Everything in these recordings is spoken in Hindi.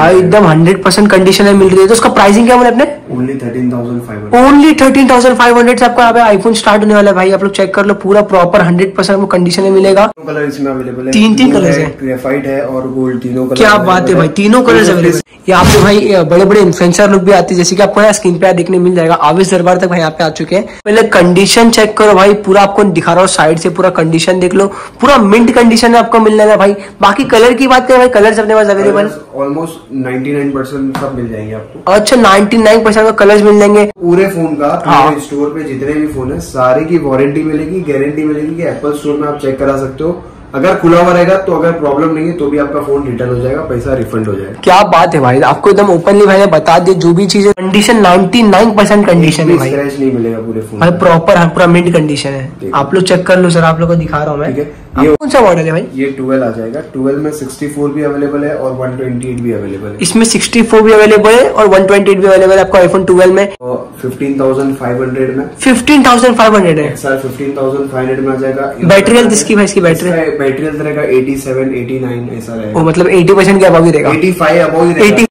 भाई एकदम हंड्रेड परसेंट कंडीशन में मिल रही है। तो उसका प्राइसिंग क्या बोले अपने only thirteen thousand five only thirteen thousand five hundred से आपको यहाँ पे आईफोन स्टार्ट होने वाला है भाई। आप लोग चेक कर लो पूरा प्रॉपर हंड्रेड परसेंट आपको कंडीशन में मिलेगा। कलर इसमें अवेलेबल है। तीन- तीन colours है, ग्रेफाइट है और गोल्ड तीनों कलर क्या बात है भाई तीनों कलर्स अवेलेबल यहाँ पे भाई बड़े बड़े इन्फ्लुएंसर लोग भी आते हैं। जैसे कि आपको यहाँ स्क्रीन पे देखने मिल जाएगा आवेश दरबार तक भाई यहाँ पे आ चुके हैं। पहले कंडीशन चेक करो भाई पूरा आपको दिखा रहा हूँ साइड से पूरा कंडीशन देख लो। पूरा मिंट कंडीशन में आपको मिलने वाला भाई। बाकी कलर की बात करें भाई कलर्स अपने पास available almost ninety nine percent सब मिल जाएँगे आपको। अच्छा 99% परसेंट कलर्स मिल जाएँगे। पूरे फ़ोन का हाँ। स्टोर पे जितने भी फ़ोन है सारे की वारंटी मिलेगी गारंटी मिलेगी कि एप्पल स्टोर में आप चेक करा सकते हो। अगर खुला हुआ रहेगा तो अगर प्रॉब्लम नहीं है तो भी आपका फ़ोन रिटर्न हो जाएगा पैसा रिफंड हो जाएगा। क्या बात है भाई आपको एकदम ओपनली भाई ने बता दिया जो भी चीज़ है कंडीशन 99% परसेंट कंडीशन है भाई। नहीं मिलेगा पूरे फ़ोन भाई। प्रॉपर पूरा मिंट कंडीशन है। आप लोग चेक कर लो सर आप लोग को दिखा रहा हूँ मैं। है। ये- कौन सा मॉडल है भाई? ये 12 आ जाएगा। 12 में 64 भी अवेलेबल है और 128 भी अवेलेबल है। इसमें 64 भी अवेलेबल है और 128 भी अवेलेबल है आपको आईफोन 12 में। और 15,500 में। 15,500 है। सर 15,500 में आ जाएगा। बैटरी हेल्थ इसकी भाई इसकी बैटरी बैटरी हेल्थ रहेगा 87 89 ऐसा वो रहेगा मतलब 80 परसेंट के अभाव ही रहेगा। 85 अबव ही रहेगा। 80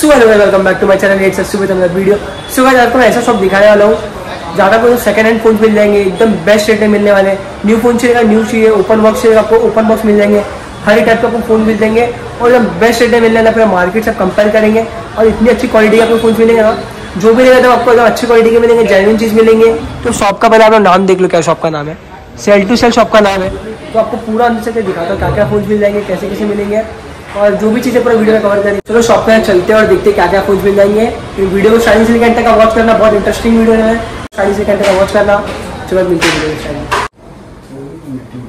so hello welcome back to my channel at video so guys आपको ऐसा शॉप दिखाने वाला हूँ। ज़्यादा कोई सेकंड हैंड फ़ोन मिल जाएँगे, एकदम बेस्ट रेट में मिलने वाले। न्यू फ़ोन चाहिएगा न्यू चाहिए ओपन बॉक्स चाहिए, आपको ओपन बॉक्स मिल जाएँगे। हर एक टाइप का आपको फ़ोन मिल जाएँगे। और एकदम बेस्ट रेट में मिलने वाला पूरा मार्केट से कंपेयर करेंगे और इतनी अच्छी क्वालिटी के आपको फ़ोन मिलेंगे ना, जो भी रहेगा तो आपको एकदम अच्छी क्वालिटी के मिलेंगे जेन्युइन चीज़ मिलेंगे। तो शॉप का पहले आप नाम देख लो, क्या शॉप का नाम है। सेल टू सेल शॉप का नाम है। तो आपको पूरा अंदर से दिखाता हूँ क्या क्या फ़ोन मिल जाएँगे, कैसे कैसे मिलेंगे। और जो भी चीज़ें पूरा वीडियो में कवर करेंगे, चलो शॉप पे चलते हैं और देखते हैं क्या क्या फ़ोन मिल जाएँगे। वीडियो को स्टार्टिंग से तक का वॉच करना बहुत इंटरेस्टिंग वीडियो है। स्टार्टिंग से लेकर का वॉच करना मिलते हैं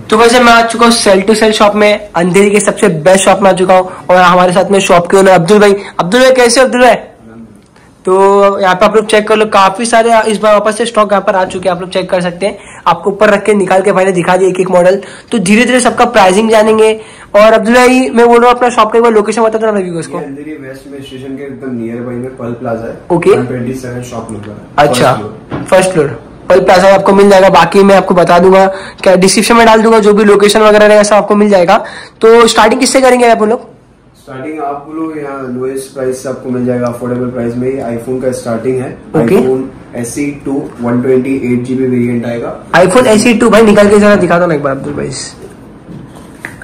तो वैसे मैं आ चुका हूँ सेल टू सेल शॉप में, अंधेरी के सबसे बेस्ट शॉप में आ चुका हूँ और हमारे साथ में शॉप के ओनर अब्दुल भाई। अब्दुल भाई, कैसे अब्दुल भाई? तो यहाँ पे आप लोग चेक कर लो काफ़ी सारे इस बार वापस से स्टॉक यहाँ पर आ चुके हैं आप लोग चेक कर सकते हैं। आपको ऊपर रख के निकाल के भाई ने दिखा दिया एक एक मॉडल तो धीरे धीरे सबका प्राइसिंग जानेंगे। और अब्दुल भाई मैं बोल रहा हूँ अपना शॉप का एक बार लोकेशन बता दो ना रवि को ये वेस्ट में स्टेशन के एकदम नियर बाई में पर्ल प्लाजा है। Okay. 127 शॉप अच्छा फ़र्स्ट फ्लोर पल प्लाजा आपको मिल जाएगा बाकी मैं आपको बता दूँगा। क्या डिस्क्रिप्शन में डाल दूँगा जो भी लोकेशन वगैरह रहेगा सब आपको मिल जाएगा। तो स्टार्टिंग किससे करेंगे आप लोग? स्टार्टिंग आप लोग यहाँ लोएस्ट प्राइस आपको मिल जाएगा अफोर्डेबल प्राइस में आईफोन का स्टार्टिंग है। Okay. IPhone S E two one twenty eight GB variant आएगा। आईफोन एस सी टू भाई निकाल के जरा दिखा दो ना एक बार अब्दुल भाई।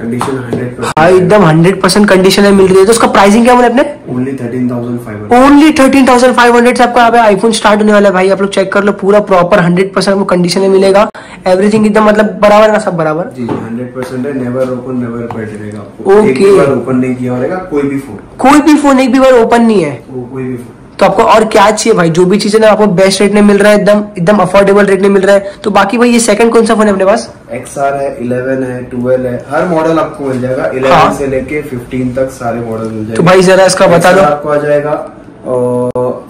कंडीशन हंड्रेड भाई एकदम हंड्रेड परसेंट कंडीशन में मिल रही है। तो उसका प्राइसिंग क्या बोले अपने? Only thirteen thousand five hundred only thirteen thousand five hundred से आपको आईफोन स्टार्ट होने वाला है भाई। आप लोग चेक कर लो पूरा प्रॉपर हंड्रेड परसेंट आपको कंडीशन में मिलेगा। एवरीथिंग एकदम मतलब बराबर है ना सब बराबर? जी जी हंड्रेड परसेंट है। नेवर ओपन नेवर बार ओपन नहीं किया कोई भी फ़ोन कोई भी फ़ोन एक भी बार ओपन नहीं है। कोई भी फ़ोन तो आपको और क्या चाहिए भाई? जो भी चीज़ें ना आपको बेस्ट रेट में मिल रहा है एकदम एकदम अफोर्डेबल रेट में मिल रहा है। तो बाकी भाई ये सेकंड कौन सा फ़ोन है अपने पास? एक्स आर है इलेवन है ट्वेल्व है हर मॉडल आपको मिल जाएगा। इलेवन हाँ। से लेके फिफ्टीन तक सारे मॉडल मिल जाएँगे तो भाई जरा इसका बता दो। आपको आ जाएगा।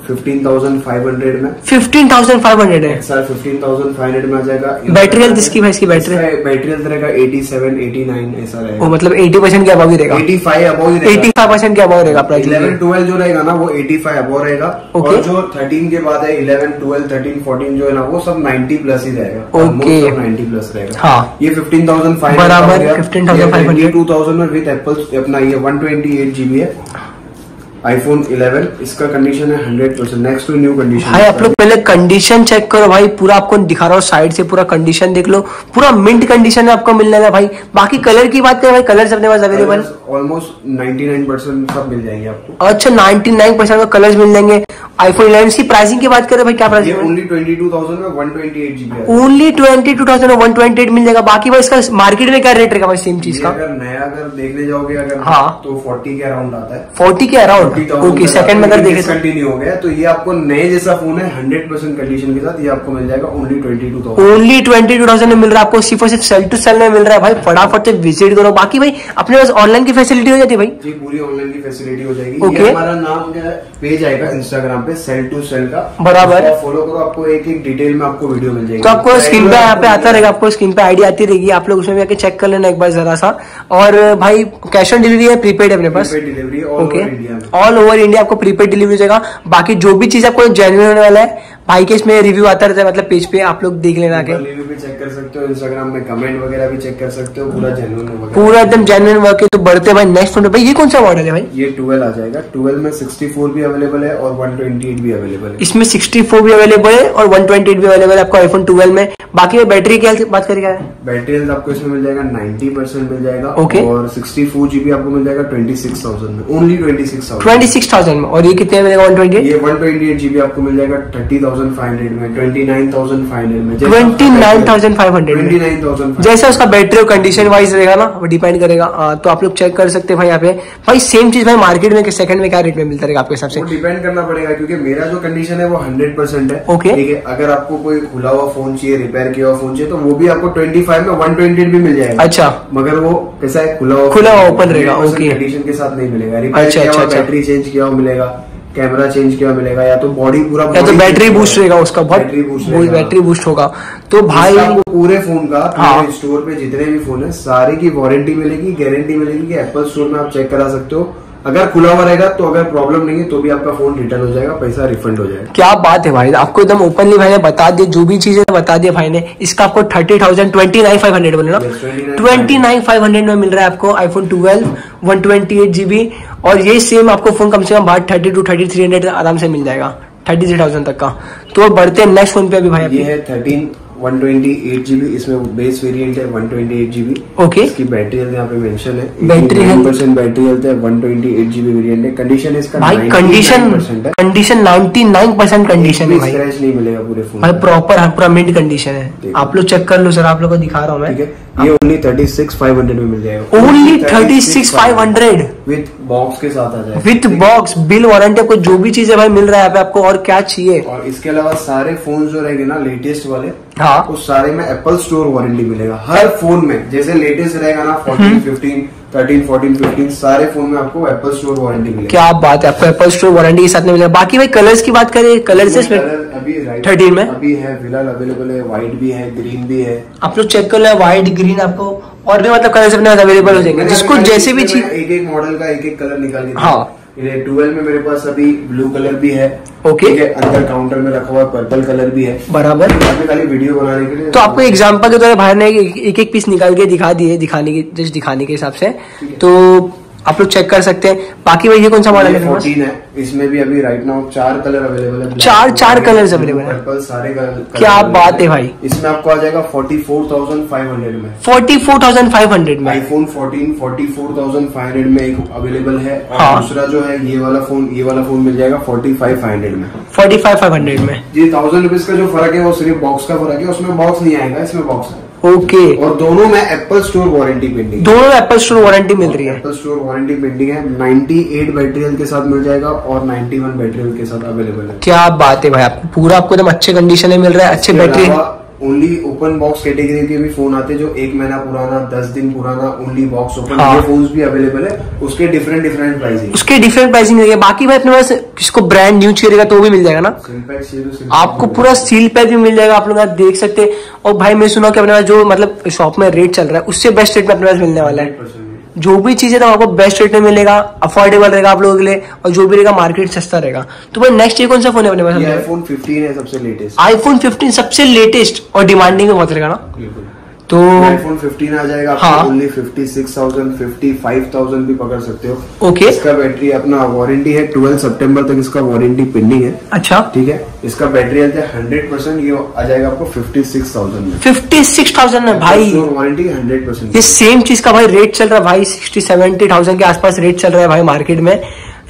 फिफ्टीन थाउज़ेंड फाइव हंड्रेड में। फिफ्टीन थाउज़ेंड फाइव हंड्रेड है। Sir fifteen thousand five hundred में आ जाएगा। बैटरी हेल्थ इसकी भाई इसकी बैटरी बैटरी हेल्थ रहेगा एटी सेवन एटी नाइन ऐसा रहेगा। मतलब एटी परसेंट के अभाव ही रहेगा। Eighty five above eighty five percent के अभाव रहेगा प्राइस इलेवन ट्वेल्व जो रहेगा ना वो एटी फाइव अबो रहेगा। और जो थर्टीन के बाद है इलेवन ट्वेल्व थर्टीन फोर्टीन जो है ना वो सब नाइन्टी प्लस ही रहेगा। Okay. नाइन्टी प्लस रहेगा। हाँ। ये फिफ्टीन थाउज़ेंड फाइव बराबर, 15,500 टू थाउज़ेंड में विद एप्पल अपना ये वन ट्वेंटी एट जीबी है। आईफोन 11 इसका कंडीशन है hundred percent next to new condition भाई आप लोग पहले कंडीशन चेक करो भाई पूरा आपको दिखा रहा हूँ साइड से पूरा कंडीशन देख लो। पूरा मिंट कंडीशन में आपको मिलने वाला भाई। बाकी कलर की बात करें भाई कलर अपने पास अवेलेबल ऑलमोस्ट 99 परसेंट सब मिल जाएँगे आपको। अच्छा 99% परसेंट का कलर्स मिल जाएँगे। आईफोन 11 की प्राइसिंग की बात करें भाई क्या ये प्राइसिंग ओनली 22,000 में 128 जीबी है। Only twenty two thousand one twenty eight मिल जाएगा। बाकी भाई इसका मार्केट में क्या रेट रहेगा भाई सेम चीज़ का? अगर नया अगर देखने जाओगे अगर हाँ। तो 40 के अराउंड आता है। फोर्टी के अराउंड 40,000 ओके सेकंड में अगर देखे कंटिन्यू हो गया तो ये आपको नए जैसा फ़ोन है 100 परसेंट कंडीशन के साथ ये आपको मिल जाएगा only 22,000 only twenty two thousand में मिल रहा है आपको सिर्फ़ और सिर्फ़ सेल टू सेल में मिल रहा है भाई फटाफट से विज़िट करो। बाकी भाई अपने पास ऑनलाइन की फैसिलिटी हो जाती है भाई। जी पूरी ऑनलाइन की फैसिलिटी हो जाएगी. ये हमारा नाम पेज आएगा इंस्टाग्राम पे सेल टू सेल का। बराबर। फॉलो करो आपको एक एक डिटेल में आपको वीडियो मिल जाएगी। तो आपको स्क्रीन पे यहाँ पे आता रहेगा आपको स्क्रीन पे आईडी आती रहेगी। आप लोग उसमें चेक कर लेना एक बार जरा सा। और भाई कैश ऑन डिलीवरी है प्रीपेड है अपने पास। Delivery okay all over India आपको प्रीपेड डिलीवरी हो जाएगा। बाकी जो भी चीज़ आपको जेन्यून होने वाला है भाई के इसमें रिव्यू आता रहता है मतलब पेज पे आप लोग देख लेना के रिव्यू भी चेक कर सकते हो इंस्टाग्राम में कमेंट वगैरह भी चेक कर सकते हो पूरा वगैरह पूरा एकदम जेन्युइन वर्क है तो बढ़ते भाई नेक्स्ट फ़ोन भाई ये कौन सा मॉडल है भाई? ये 12 आ जाएगा। 12 में 64 भी अवेलेबल है और 128 भी अवेलेबल है। इसमें 64 भी अवेलेबल है और 128 भी अवेलेबल है आपको आईफोन 12 में। बाकी बैटरी की health की बात करें क्या? है बैटरी हेल्थ आपको इसमें मिल जाएगा 90 परसेंट मिल जाएगा Okay. और 64 जीबी आपको मिल जाएगा 26,000 में। ओनली 26,000 26,000 में। और ये कितने मिलेगा 128 ये 128 जीबी आपको मिल जाएगा 30,500 में 29,500 में 29,500 में। 29,500 जैसा उसका बैटरी कंडीशन वाइज रहेगा ना वो डिपेंड करेगा। आ, तो आप लोग चेक कर सकते हैं भाई यहाँ पे। भाई सेम चीज़ भाई मार्केट में सेकंड में क्या रेट में मिलता रहेगा आपके हिसाब से? डिपेंड करना पड़ेगा क्योंकि मेरा जो कंडीशन है वो हंड्रेड परसेंट है। ओके ठीक है अगर आपको कोई खुला हुआ फ़ोन चाहिए रिपेयर किया हुआ फ़ोन चाहिए तो वो भी आपको ट्वेंटी फाइव में वन ट्वेंटी भी मिल जाएगा। अच्छा। मगर वो कैसा है खुला हुआ खुला हुआ open रहेगा, okay. कंडीशन के साथ नहीं मिलेगा। रिपेयर अच्छा, किया हुआ अच्छा, अच्छा। बैटरी चेंज किया हुआ मिलेगा। कैमरा चेंज किया मिलेगा या तो बॉडी पूरा या तो बैटरी बूस्ट रहेगा उसका बहुत बैटरी बूस्ट बैटरी बूस्ट होगा। तो भाई आपको पूरे फ़ोन का हाँ। स्टोर पे जितने भी फ़ोन है सारे की वारंटी मिलेगी गारंटी मिलेगी कि एप्पल स्टोर में आप चेक करा सकते हो। अगर खुला हुआ रहेगा तो अगर प्रॉब्लम नहीं है तो भी आपका फ़ोन रिटर्न हो जाएगा पैसा रिफंड हो जाएगा। क्या बात है भाई आपको एकदम ओपनली भाई ने बता दिया जो भी चीज़ें बता दिया भाई ने इसका आपको thirty thousand twenty nine five hundred बोले ना? ट्वेंटी नाइन फाइव हंड्रेड में मिल रहा है आपको iPhone twelve one twenty eight GB और ये सेम आपको फ़ोन कम से कम बाहर thirty two thirty three hundred आराम से मिल जाएगा थर्टी थ्री थाउज़ेंड तक का। तो बढ़ते हैं नेक्स्ट फ़ोन पे अभी भाई ये है thirteen one twenty eight GB इसमें बेस वेरिएंट है one twenty eight GB okay इसकी बैटरी हेल्थ यहाँ पे मेंशन है। Battery health- percent battery health है one twenty eight GB variant है। कंडीशन इसका भाई condition condition ninety nine percent condition है भाई। स्क्रैच नहीं मिलेगा पूरे फ़ोन भाई प्रॉपर पूरा मिंट कंडीशन है। आप लोग चेक कर लो सर आप लोग को दिखा रहा हूँ मैं। ये only thirty six five hundred में मिल जाएगा। Only thirty six five hundred with box के साथ आ जाएगा। विथ बॉक्स बिल वारंटी आपको जो भी चीज़ है भाई मिल रहा है आपको और क्या चाहिए? और इसके अलावा सारे फ़ोन जो रहेंगे ना लेटेस्ट वाले हाँ। उस सारे में एप्पल स्टोर वारंटी मिलेगा। हर फ़ोन में जैसे लेटेस्ट रहेगा ना। Fourteen fifteen thirteen fourteen fifteen सारे फ़ोन में आपको एप्पल स्टोर वारंटी मिलेगी। क्या बात है आपको एप्पल स्टोर वारंटी के साथ में मिलेगा। बाकी भाई कलर्स की बात करें कलर्स इसमें कलर 13 में? अभी है फ़िलहाल अवेलेबल है व्हाइट भी है ग्रीन भी है। आप लोग चेक कर लो व्हाइट ग्रीन आपको और भी मतलब कलर्स अपने अवेलेबल हो जाएँगे। जिसको जैसे भी चाहिए एक एक मॉडल का एक एक कलर निकाल के हाँ। ट्वेल्व में मेरे पास अभी ब्लू कलर भी है। ओके। ठीक है अंदर काउंटर में रखा हुआ पर्पल कलर भी है। बराबर। खाली वीडियो बनाने के लिए तो आपको एग्ज़ाम्पल के द्वारा भाई ने एक एक पीस निकाल के दिखा दिए दिखाने की जस्ट दिखाने के हिसाब से। तो आप लोग चेक कर सकते हैं। बाकी भाई ये कौन सा मॉडल है? फोर्टीन है। इसमें भी अभी राइट नाउ चार कलर अवेलेबल है। चार- चार colours अवेलेबल है। पर्पल सारे कलर क्या बात है भाई। इसमें आपको आ जाएगा forty four thousand five hundred में। Forty four thousand five hundred में। आईफोन 14 44,500 में एक अवेलेबल है। और हाँ। दूसरा जो है ये वाला फ़ोन ये वाला फ़ोन मिल जाएगा 45,500 में। फोर्टी फाइव फाइव हंड्रेड में। जी थाउज़ेंड रुपीज़ का जो फ़र्क है वो सिर्फ़ बॉक्स का फ़र्क है उसमें बॉक्स नहीं आएगा इसमें बॉक्स है। ओके और दोनों में एप्पल स्टोर वारंटी पेंडिंग दोनों में एप्पल स्टोर वारंटी मिल रही है। एप्पल स्टोर वारंटी पेंडिंग है। 98 बैटरी के साथ मिल जाएगा और 91 बैटरी के साथ अवेलेबल है। क्या बात है भाई आपको पूरा आपको एकदम अच्छे कंडीशन में मिल रहा है अच्छे battery only open box category के भी फ़ोन आते हैं जो एक महीना पुराना दस दिन पुराना ओनली बॉक्स ओपन हाँ। ये फ़ोन भी अवेलेबल है। उसके डिफरेंट डिफरेंट प्राइसिंग उसके डिफरेंट प्राइसिंग है बाकी भाई अपने पास किसको ब्रांड न्यू चाहिए तो भी मिल जाएगा ना? चाहिए तो आपको पूरा सील पैक भी मिल जाएगा आप लोग देख सकते हैं। और भाई मैं सुना की अपने पास जो मतलब शॉप में रेट चल रहा है उससे बेस्ट रेट में अपने पास मिलने वाला है। 100% जो भी चीज़ है तो आपको बेस्ट रेट में मिलेगा अफोर्डेबल रहेगा आप लोगों के लिए और जो भी रहेगा मार्केट सस्ता रहेगा। तो भाई नेक्स्ट ये कौन सा फ़ोन है अपने पास? आईफोन 15 है सबसे लेटेस्ट आईफोन 15 सबसे लेटेस्ट और डिमांडिंग में बहुत रहेगा ना? बिल्कुल। तो आईफोन 15 आ जाएगा हाँ। ओनली 56,000 55,000 भी पकड़ सकते हो। ओके इसका बैटरी अपना वारंटी है 12 सितंबर तक इसका वारंटी पेंडिंग है। अच्छा। ठीक है? इसका बैटरी हेल्थ है हंड्रेड परसेंट ये आ जाएगा आपको 56,000 में। फिफ्टी सिक्स थाउज़ेंड में भाई। वारंटी हंड्रेड परसेंट ये सेम चीज़ का भाई रेट चल रहा है भाई सिक्सटी सेवेंटी थाउज़ेंड के आसपास रेट चल रहा है भाई मार्केट में।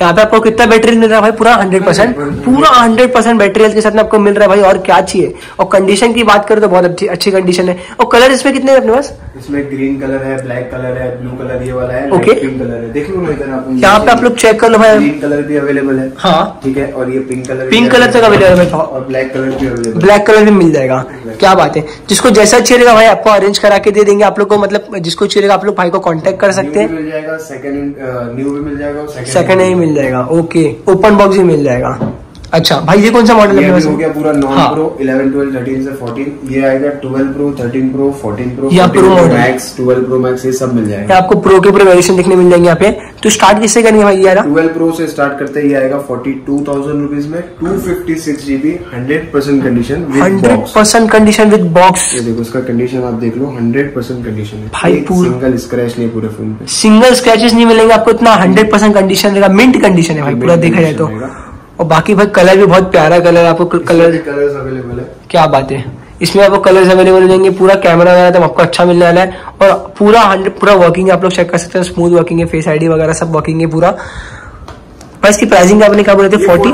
यहाँ पे आपको कितना बैटरी मिल रहा है भाई? पूरा हंड्रेड परसेंट पूरा हंड्रेड परसेंट बैटरी हेल्थ के साथ में आपको मिल रहा है भाई और क्या चाहिए? और कंडीशन की बात करें तो बहुत अच्छी अच्छी कंडीशन है। और कलर इसमें कितने अपने पास? इसमें ग्रीन कलर है ब्लैक कलर है ब्लू कलर ये वाला है. पिंक कलर है। देख लो यहाँ पे आप लोग चेक कर लो भाई। ग्रीन कलर भी अवेलेबल है। हाँ। ठीक है और ये पिंक कलर पिंक कलर तक अवेलेबल है। और ब्लैक कलर भी अवेलेबल ब्लैक कलर भी मिल जाएगा। क्या बात है। जिसको जैसा चाहिए रहेगा भाई आपको अरेंज करा के दे देंगे। आप लोग को मतलब जिसको चाहिए आप लोग भाई को कॉन्टेक्ट कर सकते हैं। मिल जाएगा सेकंड न्यू भी मिल जाएगा सेकंड ही मिल जाएगा। ओके ओपन बॉक्स भी मिल जाएगा। अच्छा भाई ये कौन सा मॉडल है हो गया पूरा नॉन हाँ। प्रो 11 12 13 से 14 ये आएगा 12 प्रो 13 प्रो 14 प्रो या प्रो। मैक्स 12 प्रो मैक्स ये सब मिल जाएगा। आपको प्रो के पूरे वेरिएशन देखने मिल जाएँगे यहाँ पे। तो स्टार्ट किससे करेंगे भाई यार 12 प्रो से स्टार्ट करते ही आएगा 42000 रुपीस में 256 GB 100% condition with hundred box percent condition with box ये देखो इसका कंडीशन आप देख लो 100% कंडीशन है। भाई सिंगल स्क्रैच नहीं पूरे फ़ोन पे। सिंगल स्क्रैचेस नहीं मिलेंगे आपको इतना हंड्रेड परसेंट कंडीशन रहेगा मिंट कंडीशन है भाई पूरा देखा जाए तो। और बाकी भाई कलर भी बहुत प्यारा कलर आपको कलर कलर्स अवेलेबल है। क्या बात है। इसमें आपको कलर्स अवेलेबल हो जाएँगे पूरा कैमरा वगैरह तो आपको अच्छा मिलने वाला है। और पूरा हंड्रेड पूरा वर्किंग है आप लोग चेक कर सकते हैं स्मूथ वर्किंग है फेस आईडी वगैरह सब वर्किंग है पूरा। पर इसकी प्राइसिंग आपने क्या बोले थे? फोर्टी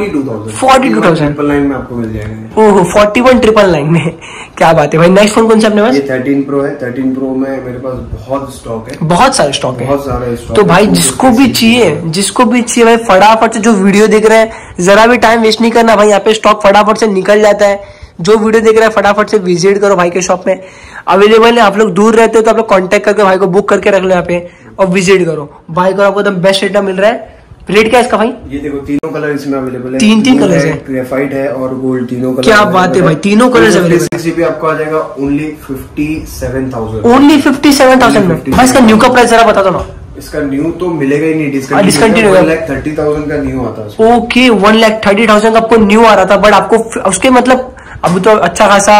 फोर्टी टू थाउज़ेंड में आपको मिल जाएगा। ओहो फोर्टी वन ट्रिपल नाइन में। क्या बात है भाई। नेक्स्ट फ़ोन कौन सा अपने पास? ये 13 प्रो है। 13 प्रो में मेरे पास बहुत स्टॉक है। बहुत सारे स्टॉक है। बहुत सारा स्टॉक तो भाई जिसको भी चाहिए जिसको भी चाहिए भाई फटाफट से जो वीडियो देख रहे हैं जरा भी टाइम वेस्ट नहीं करना भाई। यहाँ पे स्टॉक फटाफट से निकल जाता है। जो वीडियो देख रहे हैं फटाफट से विज़िट करो भाई के शॉप में। अवेलेबल है आप लोग दूर रहते हो तो आप लोग कांटेक्ट करके भाई को बुक करके रख लो यहाँ पे और विज़िट करो। भाई को आपको एकदम बेस्ट रेट मिल रहा है। रेट क्या इसका भाई? ये देखो तीनों कलर इसमें अवेलेबल है। तीन- तीन है ग्रेफाइट है और गोल्ड तीनों कलर क्या बात है भाई, तीनों सिक्स जीबी आपको आ जाएगा only fifty seven thousand only fifty seven thousand में। भाई इसका न्यू का प्राइस जरा बता दो ना। इसका न्यू तो मिलेगा ही नहीं discontinue होगा। डिस्कंटिन्यू थर्टी थाउज़ेंड का न्यू आता है okay one lakh thirty thousand का आपको न्यू आ रहा था बट आपको उसके मतलब अभी तो अच्छा खासा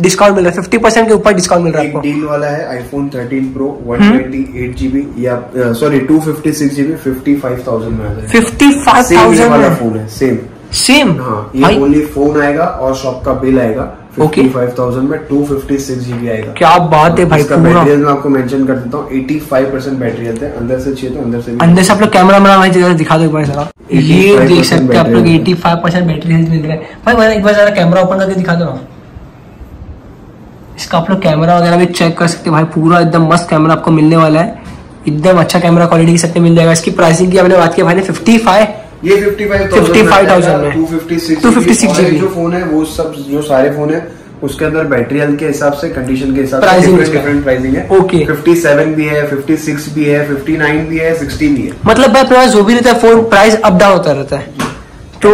डिस्काउंट मिल रहा है। फिफ्टी परसेंट के ऊपर डिस्काउंट मिल रहा है डील वाला है आईफोन 13 प्रो 128 जीबी या सॉरी 256 जीबी 55000 में आ जाएगा। फिफ्टी फाइव सेम ये थाउज़ेंड वाला फ़ोन है सेम सेम हाँ ये ओनली फ़ोन आएगा और शॉप का बिल आएगा Okay. 55000 में 256 जीबी आएगा। क्या बात है भाई इसका बैटरी मैं आपको मेंशन कर देता हूँ 85 परसेंट बैटरी हेल्थ है अंदर से चाहिए तो अंदर से भी। अंदर से आप लोग कैमरा में भाई दिखा दो एक बार जरा। ये देख सकते हैं आप लोग eighty five percent battery health मिल रहा है। भाई मैं एक बार जरा कैमरा ओपन करके दिखा दो ना। इसका आप लोग कैमरा वगैरह भी चेक कर सकते हैं। भाई पूरा एकदम मस्त कैमरा आपको मिलने वाला है। एकदम अच्छा कैमरा क्वालिटी के साथ में मिल जाएगा। इसकी प्राइसिंग की आपने बात की भाई ने फिफ्टी फाइव ये 55,000 55,000 में। 256 256 और एक GB जो फ़ोन है वो सब जो सारे फ़ोन है उसके अंदर बैटरी हेल्थ के हिसाब से कंडीशन के हिसाब से डिफरेंट प्राइसिंग है। Okay. 57 भी है 56 भी है 59 भी है 60 भी है। मतलब भाई पास जो भी रहता है फ़ोन प्राइस अप डाउन होता रहता है। तो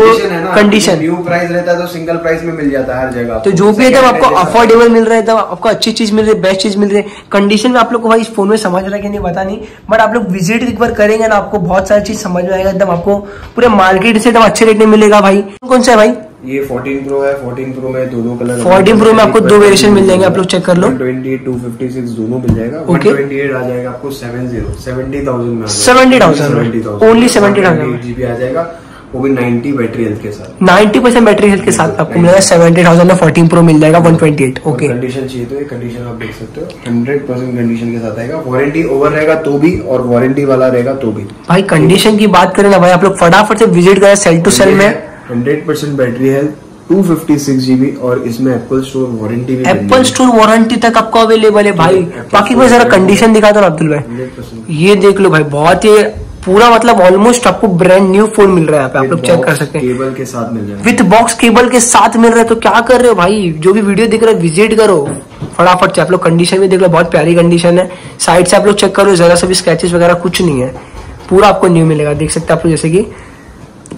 कंडीशन है न्यू प्राइस रहता है तो सिंगल प्राइस में मिल जाता है हर जगह तो जो भी है तब आपको अफोर्डेबल मिल रहा है तब आपको अच्छी चीज़ मिल रही है बेस्ट चीज़ मिल रही है। कंडीशन में आप लोग को भाई इस फ़ोन में समझ रहा है कि नहीं पता नहीं। बट आप लोग विज़िट एक बार करेंगे ना आपको बहुत सारी चीज़ समझ में आएगा एकदम आपको पूरे मार्केट से एकदम अच्छे रेट में मिलेगा भाई। कौन सा है भाई? ये 14 प्रो है 14 प्रो में दोनों कलर 14 प्रो में आपको दो variation मिल जाएँगे, आप लोग चेक कर लो। 128 256 दोनों मिल जाएगा। Okay. 128 आ जाएगा आपको 70 70000 में आ 70,000 में। Only 70,000 में। जीबी आ जाएगा। वो भी 90 बैटरी हेल्थ के साथ। नाइन्टी परसेंट बैटरी हेल्थ के साथ आपको मिलेगा सेवेंटी थाउज़ेंड में फोर्टीन प्रो मिल जाएगा one twenty eight okay condition चाहिए तो ये कंडीशन आप देख सकते हो। 100 परसेंट कंडीशन के साथ आएगा। वारंटी ओवर रहेगा तो भी और वारंटी वाला रहेगा तो भी। भाई कंडीशन की बात करें ना भाई आप लोग फटाफट से विज़िट करें सेल टू सेल में। Hundred percent battery health 256 GB और इसमें एप्पल स्टोर वारंटी भी एप्पल स्टोर वारंटी तक आपको अवेलेबल है भाई। बाकी मैं जरा कंडीशन दिखा दो अब्दुल भाई। ये देख लो भाई बहुत ही पूरा मतलब ऑलमोस्ट आपको ब्रांड न्यू फ़ोन मिल रहा है यहाँ पे आप लोग चेक कर सकते हैं। केबल के साथ मिल रहा है विथ बॉक्स केबल के साथ मिल रहा है तो क्या कर रहे हो भाई? जो भी वीडियो दिख रहा है विज़िट करो। फटाफट से आप लोग कंडीशन भी देख लो बहुत प्यारी कंडीशन है। साइड से आप लोग चेक करो जरा सा भी स्केचेस वगैरह कुछ नहीं है। पूरा आपको न्यू मिलेगा देख सकते हैं आप लोग जैसे कि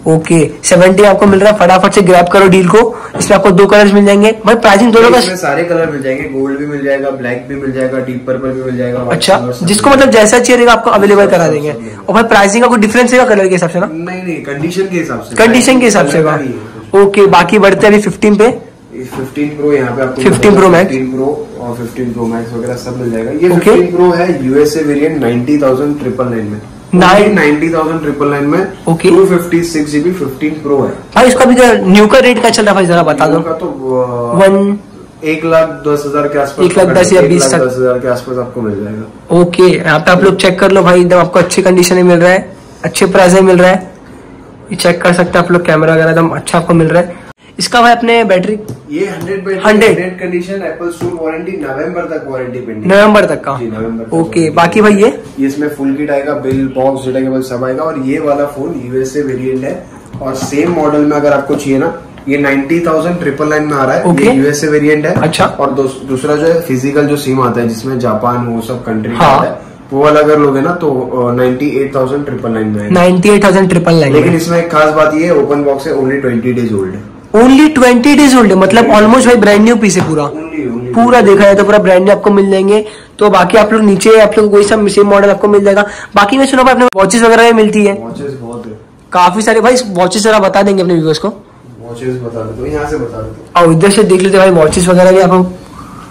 ओके सेवेंटी आपको मिल रहा है फटाफट से ग्रैप करो डील को। इसमें आपको दो कलर्स मिल जाएँगे। भाई प्राइसिंग दोनों का सारे कलर मिल जाएँगे गोल्ड भी मिल जाएगा ब्लैक भी मिल जाएगा डीप पर्पल भी मिल जाएगा अच्छा जिसको मतलब जैसा चाहिए रहेगा आपको अवेलेबल करा देंगे। और भाई प्राइसिंग का कोई डिफरेंस रहेगा कलर के हिसाब से ना? नहीं नहीं कंडीशन के हिसाब से। कंडीशन के हिसाब से है। ओके बाकी बढ़ते अभी फिफ्टीन पे। फिफ्टीन प्रो यहाँ पे आपको 15 Pro Max। फिफ्टीन प्रो और फिफ्टीन प्रो मैक्स वगैरह सब मिल जाएगा। ये फिफ्टीन प्रो है USA variant ninety thousand triple nine में। नाइन्टी थाउज़ेंड ट्रिपल नाइन में Okay. Two fifty six GB fifteen Pro है। भाई इसका भी न्यू का रेट क्या चल रहा है भाई? जरा बता दो। तो वन एक लाख दस हज़ार के आसपास एक लाख दस या बीस दस हज़ार के आसपास आपको मिल जाएगा। ओके यहाँ पे आप लोग चेक कर लो भाई एकदम आपको अच्छी कंडीशन में मिल रहा है अच्छे प्राइस में मिल रहा है। ये चेक कर सकते हैं आप लोग कैमरा वगैरह एकदम अच्छा आपको मिल रहा है। इसका भाई अपने बैटरी। ये hundred 100 hundred condition Apple store warranty November तक वारंटी पेंडिंग नवंबर तक का? जी, नवंबर ओके बाकी भाई ये? ये इसमें फुल किट आएगा बिल बॉक्स डेटा केबल सब आएगा और ये वाला फ़ोन यूएसए वेरिएंट है। और सेम मॉडल में अगर आपको चाहिए ना ये नाइन्टी थाउज़ेंड ट्रिपल नाइन में आ रहा है। Okay. ये यूएसए वेरिएंट है। अच्छा। और दूसरा जो है फ़िज़िकल जो सिम आता है जिसमें जापान वो सब कंट्री हाँ। आता है वो वाला अगर लोगे ना तो ninety eight thousand triple nine में। Ninety eight thousand triple nine लेकिन इसमें एक खास बात ये ओपन बॉक्स है ओनली ट्वेंटी डेज़ ओल्ड है। ओनली ट्वेंटी डेज़ ओल्ड मतलब ऑलमोस्ट भाई ब्रांड न्यू पीस है पूरा। पूरा देखा जाए तो पूरा ब्रांड न्यू आपको मिल जाएँगे। तो बाकी आप लोग नीचे आप लोग कोई सा सेम मॉडल आपको मिल जाएगा। बाकी मैं सुना अपने वॉचेस वगैरह भी मिलती है। काफ़ी सारे भाई वॉचेस जरा बता देंगे अपने व्यूवर्स को। वॉचेस बता दो यहाँ से बता दो और इधर से देख लेते भाई वॉचेस वगैरह भी आपको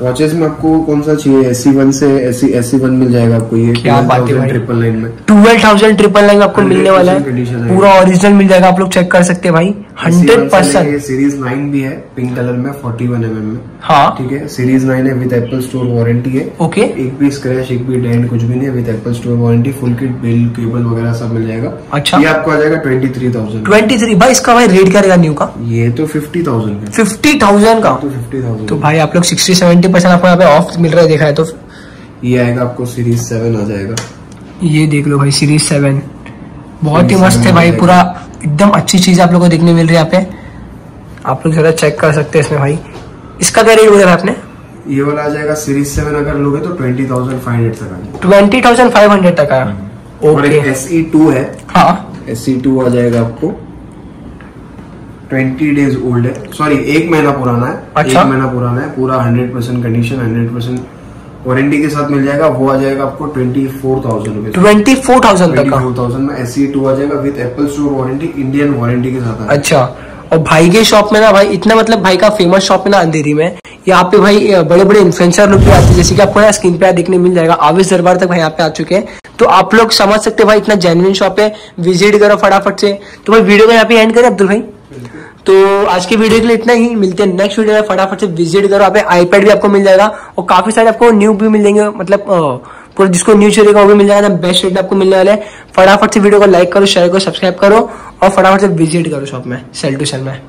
वॉचेस में आपको कौन सा चाहिए? एस सी वन से एस सी वन मिल जाएगा आपको ये क्या बात है ट्रिपल लाइन में। ट्वेल्व थाउज़ेंड ट्रिपल लाइन आपको मिलने वाला है। पूरा ओरिजिनल मिल जाएगा आप लोग चेक कर सकते हैं भाई। हंड्रेड परसेंट सीरीज़ नाइन भी है पिंक कलर में फोर्टी वन एम में। हाँ। ठीक है? सीरीज़ नाइन है विद एप्पल स्टोर वारंटी है। ओके एक भी स्क्रैच एक भी डेंट कुछ भी नहीं है with Apple Store warranty full kit bill cable वगैरह सब मिल जाएगा। अच्छा। ये आपको आ जाएगा twenty three thousand twenty three भाई इसका भाई रेट क्या रहेगा न्यू का? ये तो फिफ्टी थाउज़ेंड फिफ्टी थाउज़ेंड का? तो फिफ्टी तो भाई आप लोग सिक्सटी सेवेंटी परसेंट आपको यहाँ पे ऑफ़ मिल रहा है देखा है तो। ये आएगा आपको सीरीज़ सेवन आ जाएगा। ये देख लो भाई सीरीज़ सेवन बहुत ही मस्त है भाई पूरा एकदम अच्छी चीज़ आप लोग को देखने मिल रही है यहाँ पे। आप लोग जरा चेक कर सकते हैं इसमें भाई। इसका क्या रेट बोला आपने? ये वाला आ जाएगा सीरीज़ सेवन अगर लोगे तो ट्वेंटी थाउज़ेंड फाइव हंड्रेड तक ट्वेंटी थाउज़ेंड फाइव हंड्रेड तक आया। ओके एस ई टू है। हाँ। एस सी टू आ जाएगा आपको। ट्वेंटी डेज़ ओल्ड है। सॉरी एक महीना पुराना है। अच्छा। एक महीना पुराना है पूरा hundred percent condition hundred percent warranty के साथ मिल जाएगा वो आ जाएगा आपको twenty four thousand rupees twenty four thousand तक ट्वेंटी फोर थाउज़ेंड में एस सी टू आ जाएगा with Apple Store warranty Indian warranty के साथ अच्छा और भाई के शॉप में ना भाई इतना मतलब भाई का फ़ेमस शॉप है ना अंधेरी में यहाँ पे भाई बड़े बड़े इन्फ्लुएंसर लोग भी आते हैं जैसे कि आपको ना स्क्रीन पे देखने मिल जाएगा आवेश दरबार तक भाई यहाँ पे आ चुके हैं। तो आप लोग समझ सकते हैं भाई इतना जेन्युइन शॉप है विज़िट करो फटाफट से। तो भाई वीडियो को यहाँ पे एंड करें अब्दुल भाई। तो आज की वीडियो के लिए इतना ही। मिलते हैं नेक्स्ट वीडियो में। फटाफट से विज़िट करो। आप आईपैड भी आपको मिल जाएगा और काफ़ी सारे आपको न्यू भी मिल जाएँगे। मतलब पूरा जिसको न्यू चाहिए वो भी मिल जाएगा। बेस्ट रेट आपको मिलने वाले फटाफट से वीडियो को लाइक करो शेयर करो सब्सक्राइब करो और फटाफट से विज़िट करो शॉप में सेल टू सेल में।